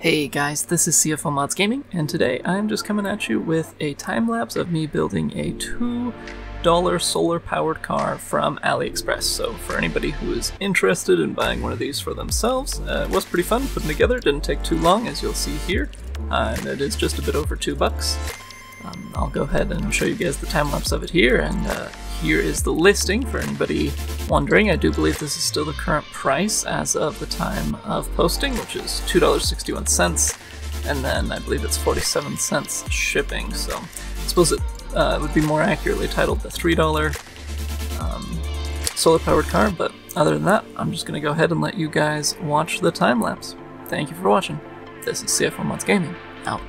Hey guys, this is CFO Mods Gaming, and today I'm just coming at you with a time lapse of me building a $2 solar powered car from AliExpress. So, for anybody who is interested in buying one of these for themselves, uh, it was pretty fun putting together, didn't take too long as you'll see here, uh, and it is just a bit over two bucks. Um, I'll go ahead and show you guys the time lapse of it here, and uh, here is the listing for anybody wondering. I do believe this is still the current price as of the time of posting, which is $2.61, and then I believe it's 47 cents shipping. So I suppose it uh, would be more accurately titled the $3 um, solar powered car, but other than that, I'm just going to go ahead and let you guys watch the time lapse. Thank you for watching. This is CFO Mods Gaming, out.